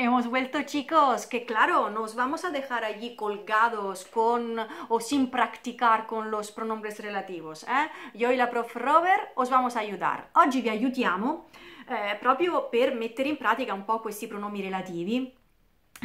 Hemos vuelto chicos, que claro, nos vamos a dejar allí colgados con o sin practicar con los pronombres relativos. Eh? Io e la prof Robert os vamos a aiutare. Oggi vi aiutiamo eh, proprio per mettere in pratica un po' questi pronomi relativi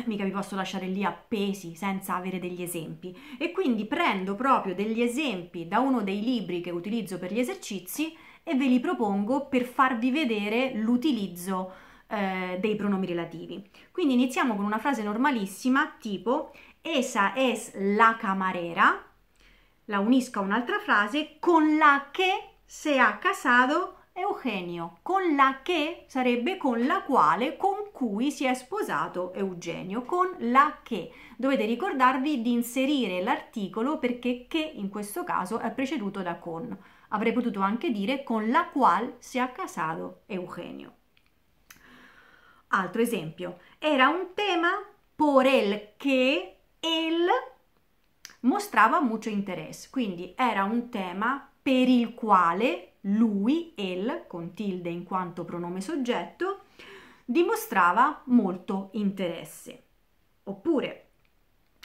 mica vi posso lasciare lì appesi senza avere degli esempi e quindi prendo proprio degli esempi da uno dei libri che utilizzo per gli esercizi e ve li propongo per farvi vedere l'utilizzo eh, dei pronomi relativi. Quindi iniziamo con una frase normalissima tipo esa es la camarera, la unisco a un'altra frase con la che se ha casado Eugenio, con la che sarebbe con la quale, con cui si è sposato Eugenio, con la che. Dovete ricordarvi di inserire l'articolo perché che in questo caso è preceduto da con. Avrei potuto anche dire con la qual si è casato Eugenio. Altro esempio, era un tema por el que él mostrava mucho interés, quindi era un tema per il quale lui, el, con tilde in quanto pronome soggetto, dimostrava molto interesse. Oppure,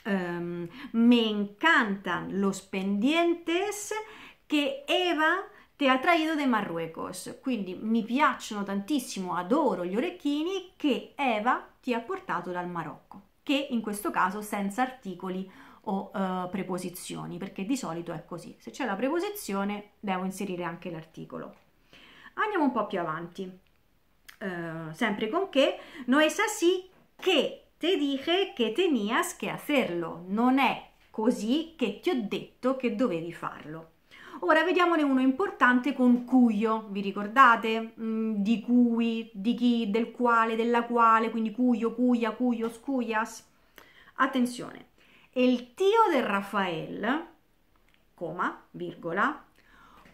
um, me encantan los pendientes che Eva traído de Marruecos. Quindi mi piacciono tantissimo, adoro gli orecchini che Eva ti ha portato dal Marocco, che in questo caso senza articoli o uh, preposizioni, perché di solito è così. Se c'è la preposizione devo inserire anche l'articolo. Andiamo un po' più avanti. Uh, sempre con che, no es así che te dije che tenías que hacerlo. Non è così che ti ho detto che dovevi farlo. Ora vediamone uno importante con cuyo, vi ricordate? Mm, di cui, di chi, del quale, della quale, quindi cuyo, cuya, cuyos, cuyas. Attenzione, il tio del Rafael, coma, virgola,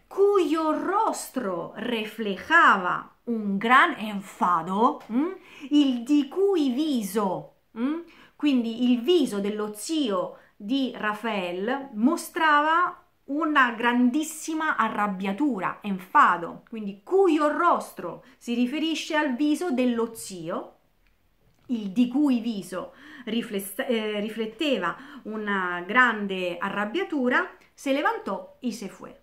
cuyo rostro reflejava un gran enfado, mm? il di cui viso, mm? quindi il viso dello zio di Rafael mostrava una grandissima arrabbiatura, enfado, quindi cuyo rostro si riferisce al viso dello zio, il di cui viso eh, rifletteva una grande arrabbiatura, se levantò y se fue.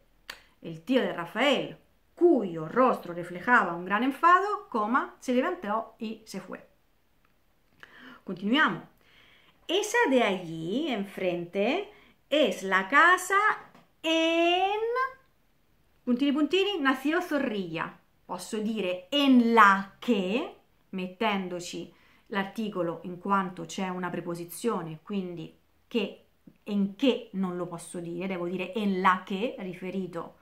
El tío de Rafael, cuyo rostro reflejaba un gran enfado, coma, se levantò y se fue. Continuiamo. Esa de allí, enfrente, es la casa en puntini puntini nació Zorrilla. Posso dire en la che mettendoci l'articolo in quanto c'è una preposizione, quindi che in che non lo posso dire, devo dire en la che riferito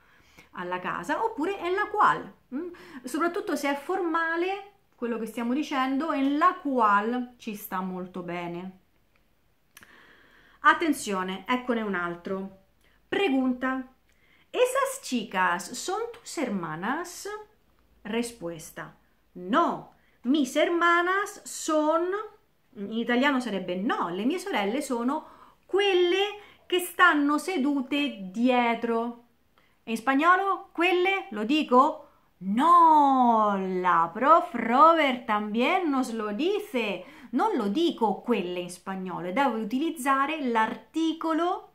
alla casa, oppure en la qual, mm? soprattutto se è formale quello che stiamo dicendo, en la qual ci sta molto bene. Attenzione, eccone un altro. Pregunta. ¿Esas chicas son tus hermanas? Respuesta. No, mis hermanas son, in italiano sarebbe no, le mie sorelle sono quelle che stanno sedute dietro. in spagnolo, quelle, lo dico? No, la prof Robert también nos lo dice. Non lo dico quelle in spagnolo, devo utilizzare l'articolo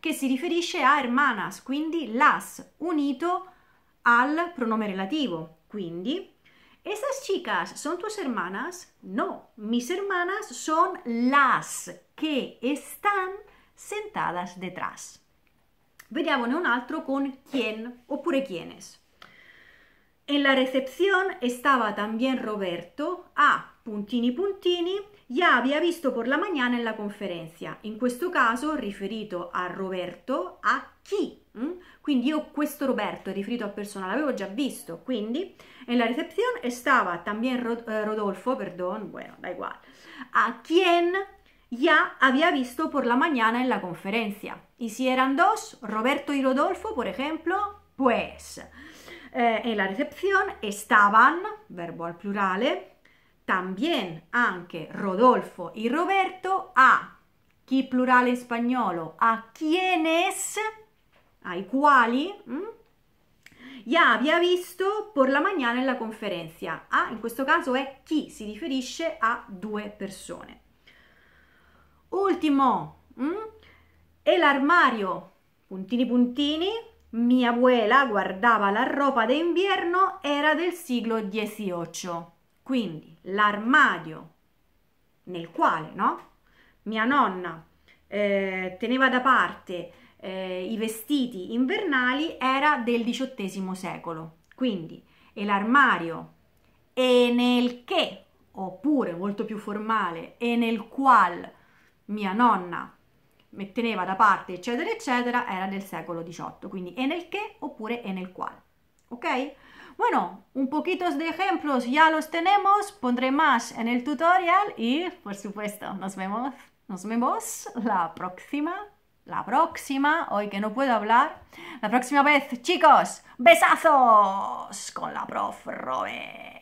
che si riferisce a hermanas, quindi las, unito al pronome relativo. Quindi, ¿esas chicas son tus hermanas? No, mis hermanas son las que están sentadas detrás. Vediamone un altro con quién oppure quiénes. En la recepción estaba también Roberto a puntini puntini ya había visto por la mañana en la conferencia. In questo caso riferito a Roberto, a chi? Mm? Quindi io questo Roberto è riferito a persona, l'avevo già visto, quindi en la recepción estaba también eh, Rodolfo, perdón, bueno, da igual, a quien ya había visto por la mañana en la conferencia. Y si eran dos, Roberto y Rodolfo, por ejemplo, pues eh, en la recepción estaban, verbo al plurale, también anche Rodolfo y Roberto a chi plurale in spagnolo a quienes ai quali? Mm? Ya había visto por la mañana en la conferencia. A in questo caso è chi, si riferisce a due persone. Ultimo, mm? el armario, puntini puntini, mi abuela guardava la roba de invierno, era del siglo XVIII. Quindi l'armadio nel quale no? mia nonna eh, teneva da parte eh, i vestiti invernali era del XVIII secolo. Quindi è l'armario e nel che, oppure molto più formale, e nel qual mia nonna teneva da parte, eccetera, eccetera, era del secolo XVIII. Quindi e nel che oppure e nel qual. ¿Ok? Bueno, un poquito de ejemplos ya los tenemos, pondré más en el tutorial y por supuesto nos vemos, nos vemos la próxima, la próxima, hoy que no puedo hablar, la próxima vez, chicos, besazos con la prof Robert.